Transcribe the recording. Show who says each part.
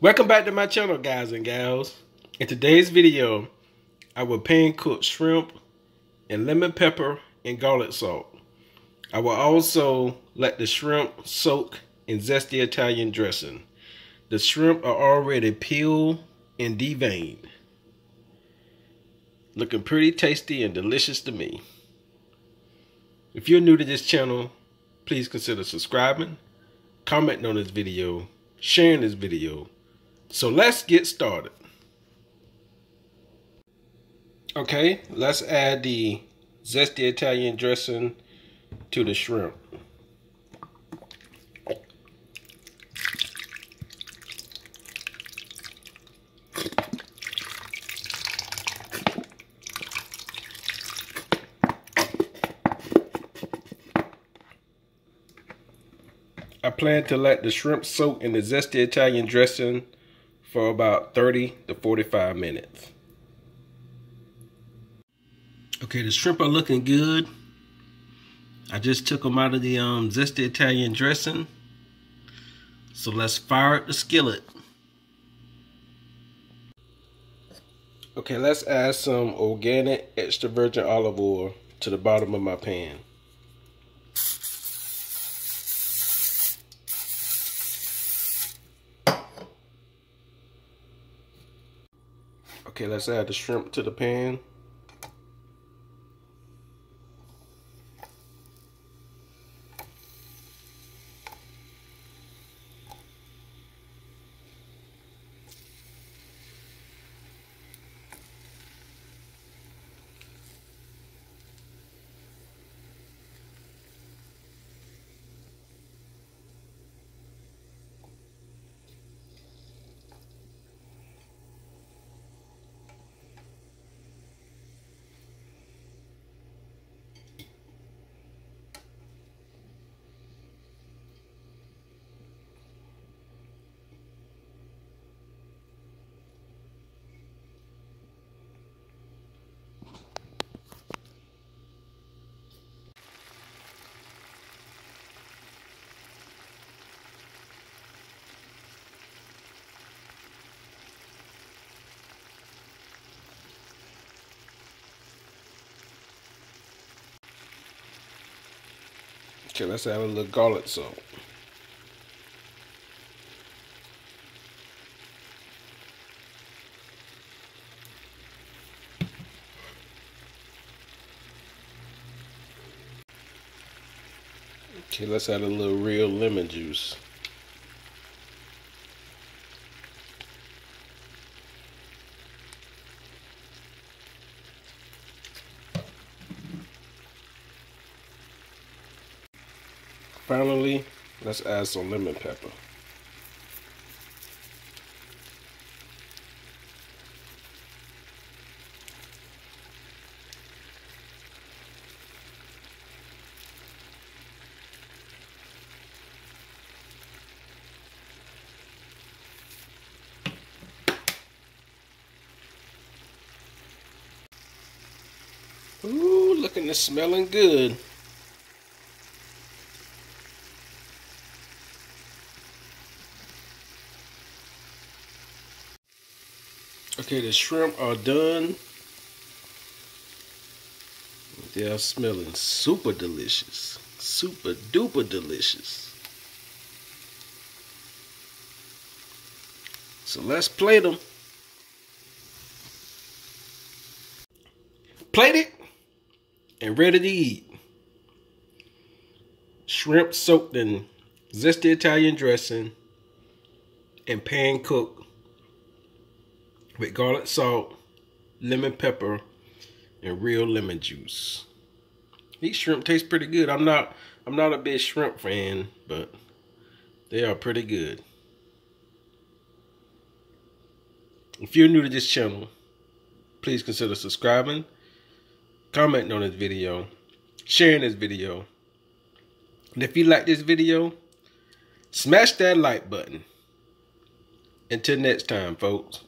Speaker 1: Welcome back to my channel guys and gals. In today's video, I will pan cook shrimp and lemon pepper and garlic salt. I will also let the shrimp soak in zesty Italian dressing. The shrimp are already peeled and deveined. Looking pretty tasty and delicious to me. If you're new to this channel, please consider subscribing, commenting on this video, sharing this video, so let's get started. Okay, let's add the zesty Italian dressing to the shrimp. I plan to let the shrimp soak in the zesty Italian dressing for about 30 to 45 minutes. Okay, the shrimp are looking good. I just took them out of the um, zesty Italian dressing. So let's fire up the skillet. Okay, let's add some organic extra virgin olive oil to the bottom of my pan. Okay, let's add the shrimp to the pan. Okay, let's add a little garlic salt. Okay, let's add a little real lemon juice. Finally, let's add some lemon pepper. Ooh, looking and smelling good. Okay, the shrimp are done. They are smelling super delicious. Super duper delicious. So let's plate them. Plate it and ready to eat. Shrimp soaked in zesty Italian dressing and pan cooked with garlic salt, lemon pepper, and real lemon juice. These shrimp taste pretty good. I'm not I'm not a big shrimp fan, but they are pretty good. If you're new to this channel, please consider subscribing, commenting on this video, sharing this video. And if you like this video, smash that like button. Until next time, folks.